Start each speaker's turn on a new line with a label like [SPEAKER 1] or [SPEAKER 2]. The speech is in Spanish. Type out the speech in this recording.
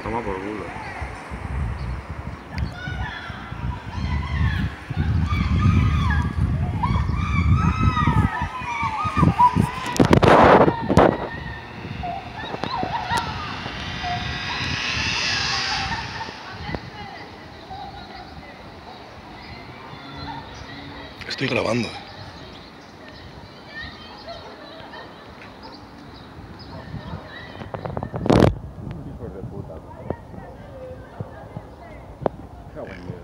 [SPEAKER 1] A tomar por culo.
[SPEAKER 2] Estoy grabando. Amen.